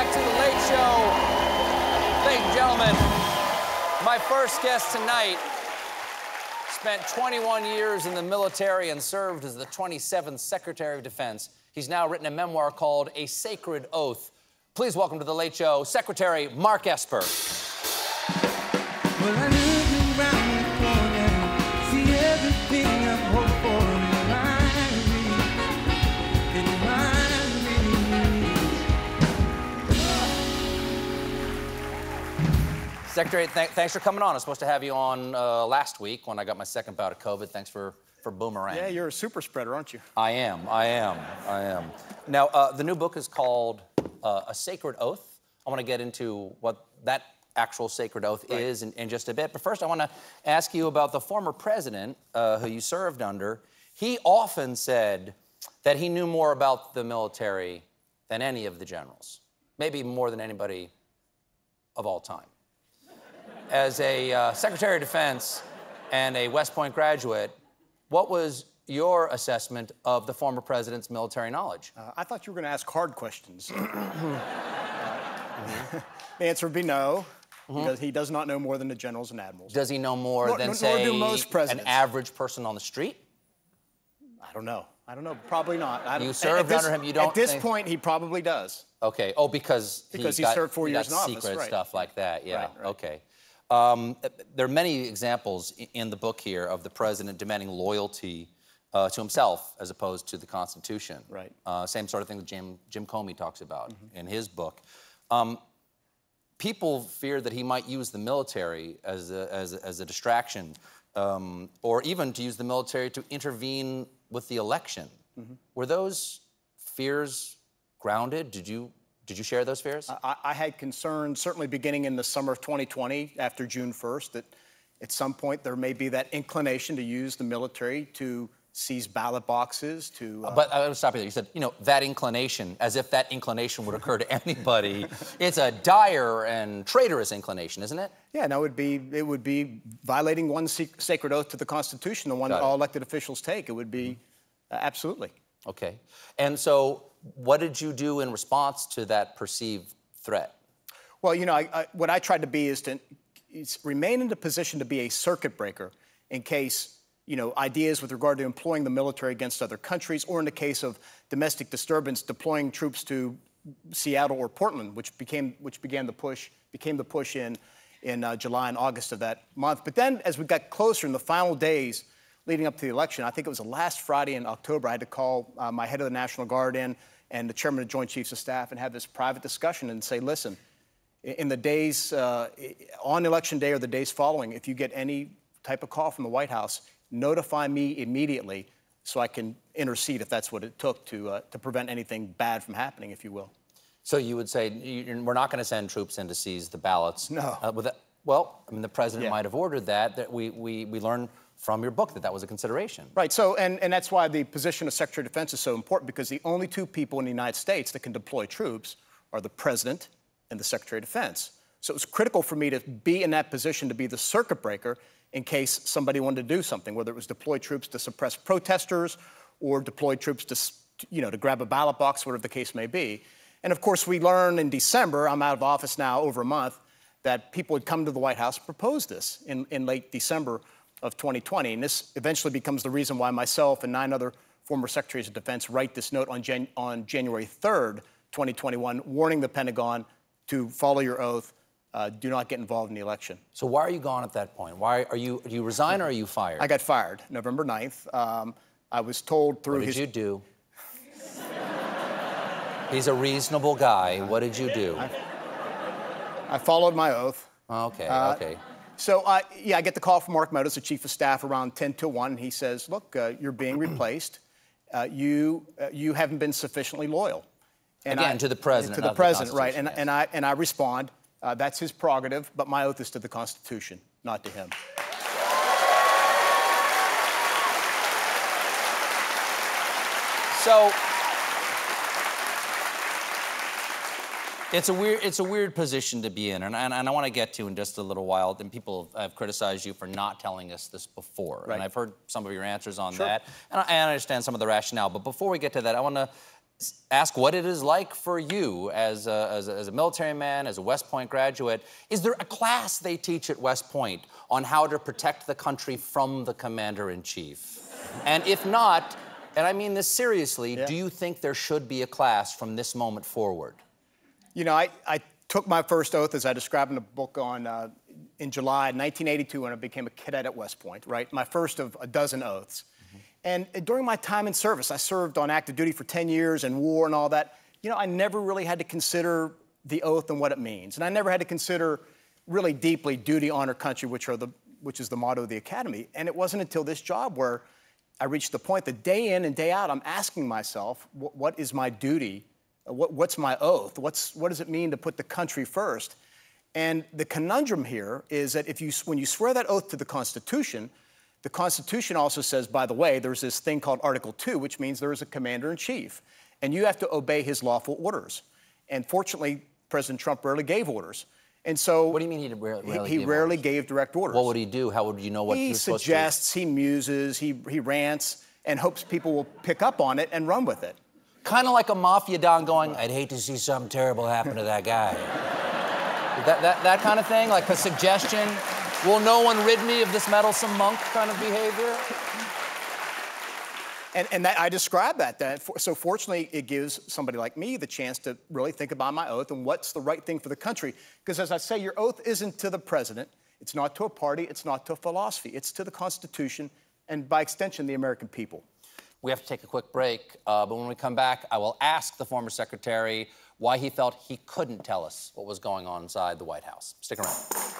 back to the Late Show. Ladies and gentlemen, my first guest tonight spent 21 years in the military and served as the 27th Secretary of Defense. He's now written a memoir called A Sacred Oath. Please welcome to the Late Show, Secretary Mark Esper. Well, Secretary, th thanks for coming on. I was supposed to have you on uh, last week when I got my second bout of COVID. Thanks for, for boomerang. Yeah, you're a super spreader, aren't you? I am, I am, I am. Now, uh, the new book is called uh, A Sacred Oath. I want to get into what that actual sacred oath right. is in, in, just a bit. But first, I want to ask you about the former president uh, who you served under. He often said that he knew more about the military than any of the generals, maybe more than anybody of all time. As a uh, Secretary of Defense and a West Point graduate, what was your assessment of the former president's military knowledge? Uh, I thought you were going to ask hard questions. uh, the answer would be no. Mm-hmm. Because he does not know more than the generals and admirals. Does he know more nor, than, nor, say, nor an average person on the street? I don't know. I don't know. Probably not. I you served this, under him. You don't. At this think... point, he probably does. Okay. Oh, because because he, he got, served four he years in office. Secret right. stuff like that. Yeah. Right, right. Okay. Um, there are many examples in the book here of the president demanding loyalty uh, to himself as opposed to the Constitution. Right. Uh, same sort of thing that Jim, Jim Comey talks about mm-hmm. in his book. Um, people fear that he might use the military as a, as a, as a distraction um, or even to use the military to intervene with the election. Mm-hmm. Were those fears grounded? Did you did you share those fears? I, I, had concerns, certainly beginning in the summer of 2020, after June 1st, that at some point there may be that inclination to use the military to seize ballot boxes to. Uh... But I will stop you there. You said, you know, that inclination, as if that inclination would occur to anybody. it's a dire and traitorous inclination, isn't it? Yeah, no, it would be it would be violating one sacred oath to the Constitution, the one that all elected officials take. It would be uh, absolutely. Okay, and so what did you do in response to that perceived threat? Well, you know, I, I, what I tried to be is to remain in the position to be a circuit breaker in case you know, ideas with regard to employing the military against other countries, or in the case of domestic disturbance, deploying troops to Seattle or Portland, which became which began the push became the push in in uh, July and August of that month. But then, as we got closer in the final days leading up to the election, I think it was the last Friday in October, I had to call uh, my head of the National Guard in and the chairman of the Joint Chiefs of Staff and have this private discussion and say, listen, in the days uh, on election day or the days following, if you get any type of call from the White House, notify me immediately so I can intercede if that's what it took to, uh, to prevent anything bad from happening, if you will. So you would say we're not going to send troops in to seize the ballots? No. Uh, that, well, I mean, the president yeah. might have ordered that. That we, we, we learned from your book that that was a consideration. Right. So, and, and that's why the position of Secretary of Defense is so important because the only two people in the United States that can deploy troops are the president and the Secretary of Defense. So it was critical for me to be in that position to be the circuit breaker in case somebody wanted to do something, whether it was deploy troops to suppress protesters or deploy troops to, you know, to grab a ballot box, whatever the case may be. And of course, we learned in December, I'm out of office now over a month, that people had come to the White House and proposed this in, in late December of 2020. And this eventually becomes the reason why myself and nine other former secretaries of defense write this note on, Jan- on January 3rd, 2021, warning the Pentagon to follow your oath uh, do not get involved in the election. So why are you gone at that point? Why are you? Do you resign or are you fired? I got fired November 9th. Um, I was told through what his. What did you do? He's a reasonable guy. What did you do? I, I followed my oath. Okay. Uh, okay. So uh, yeah, I get the call from Mark Meadows, the chief of staff, around 10 to 1. He says, "Look, uh, you're being replaced. Uh, you uh, you haven't been sufficiently loyal." And Again, I, to the president. To the president, the right? And, yes. and I and I respond. Uh, that's his prerogative, but my oath is to the Constitution, not to him. So it's a weird it's a weird position to be in, and, and, and I want to get to in just a little while. And people have criticized you for not telling us this before, right. and I've heard some of your answers on sure. that, and I, and I understand some of the rationale. But before we get to that, I want to ask what it is like for you as a, as, a, as a military man, as a West Point graduate. Is there a class they teach at West Point on how to protect the country from the commander in chief? And if not, and I mean this seriously, do you think there should be a class from this moment forward? You know, I, I took my first oath, as I described in the book, on uh, in July 1982 when I became a cadet at West Point. Right, my first of a dozen oaths. And during my time in service, I served on active duty for 10 years and war and all that. You know, I never really had to consider the oath and what it means, and I never had to consider really deeply duty, honor, country, which are the which is the motto of the academy. And it wasn't until this job where I reached the point that day in and day out, I'm asking myself, what, is my duty? What, what's my oath? What's, what does it mean to put the country first? And the conundrum here is that if you, when you swear that oath to the Constitution, the Constitution also says, by the way, there's this thing called Article 2, which means there is a commander in chief, and you have to obey his lawful orders. And fortunately, President Trump rarely gave orders. And so What do you mean he rarely, he, rarely he gave rarely orders? gave direct orders. What would he do? How would you know what he, he suggests, he muses, he, he rants, and hopes people will pick up on it and run with it. Kind of like a mafia don going, I'd hate to see something terrible happen to that guy. that, that, that kind of thing? Like a suggestion? Will no one rid me of this meddlesome monk kind of behavior? And, and that, I describe that. that for, so fortunately, it gives somebody like me the chance to really think about my oath and what's the right thing for the country. Because as I say, your oath isn't to the president, it's not to a party, it's not to a philosophy, it's to the Constitution and by extension, the American people. We have to take a quick break, uh, but when we come back, I will ask the former secretary why he felt he couldn't tell us what was going on inside the White House. Stick around.